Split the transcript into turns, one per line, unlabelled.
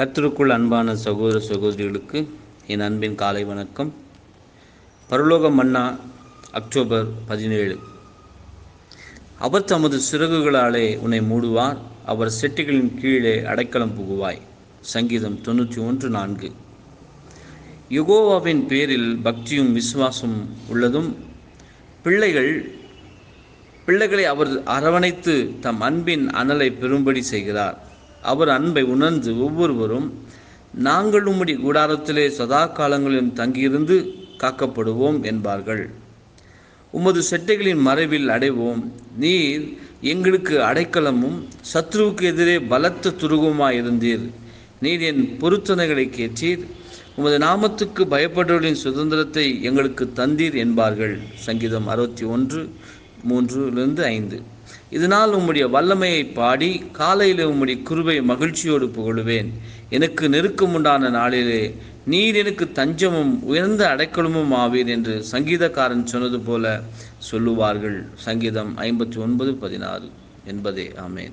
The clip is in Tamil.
கர்த்தருக்குள் அன்பான சகோதர சகோதரிகளுக்கு என் அன்பின் காலை வணக்கம். பரலோக மன்னா அக்டோபர் பதினேழு. அவர் தமது சிறகுகளாலே உன்னை மூடுவார் அவர் செட்டிகளின் கீழே அடைக்கலம் புகுவாய். சங்கீதம் தொண்ணூற்றி ஒன்று நான்கு. யுகோவாவின் பேரில் பக்தியும் விசுவாசம் உள்ளதும் பிள்ளைகள் பிள்ளைகளை அவர் அரவணைத்து தம் அன்பின் அனலை பெறும்படி செய்கிறார். அவர் அன்பை உணர்ந்து ஒவ்வொருவரும் நாங்கள் உம்முடைய கூடாரத்திலே சதா காலங்களிலும் தங்கியிருந்து காக்கப்படுவோம் என்பார்கள். உமது செட்டைகளின் மறைவில் அடைவோம். நீர் எங்களுக்கு அடைக்கலமும் சத்ருவுக்கு எதிரே பலத்த துருகமாயிருந்தீர் நீர் என் பொருத்தனைகளை கேட்டீர். உமது நாமத்துக்கு பயப்படுவர்களின் சுதந்திரத்தை எங்களுக்கு தந்தீர் என்பார்கள். சங்கீதம் அறுபத்தி ஒன்று மூன்றிலிருந்து ஐந்து. இதனால் உம்முடைய வல்லமையை பாடி காலையில் உம்முடைய குருவை மகிழ்ச்சியோடு புகழுவேன். எனக்கு நெருக்கம் உண்டான நாளிலே நீர் எனக்கு தஞ்சமும் உயர்ந்த அடைக்கலமும் ஆவீர் என்று சங்கீதக்காரன் சொன்னது போல சொல்லுவார்கள். சங்கீதம் ஐம்பத்தி ஒன்பது பதினாறு. என்பதே. ஆமேன்.